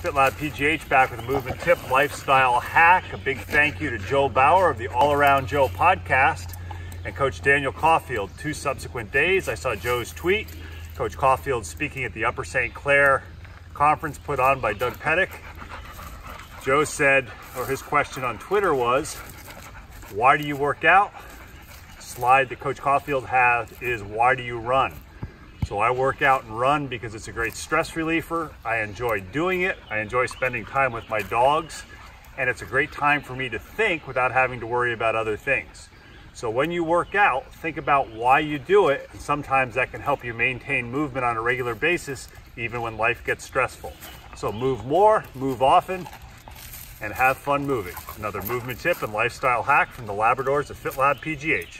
FitLab PGH back with a movement tip lifestyle hack. A big thank you to Joe Bauer of the All Around Joe podcast and Coach Daniel Caulfield. Two subsequent days, I saw Joe's tweet. Coach Caulfield speaking at the Upper St. Clair conference put on by Doug Petrick. Joe said, or his question on Twitter was, why do you work out? Slide that Coach Caulfield has is why do you run? So I work out and run because it's a great stress reliever. I enjoy doing it. I enjoy spending time with my dogs. And it's a great time for me to think without having to worry about other things. So when you work out, think about why you do it. And sometimes that can help you maintain movement on a regular basis, even when life gets stressful. So move more, move often, and have fun moving. Another movement tip and lifestyle hack from the Labradors at FitLab PGH.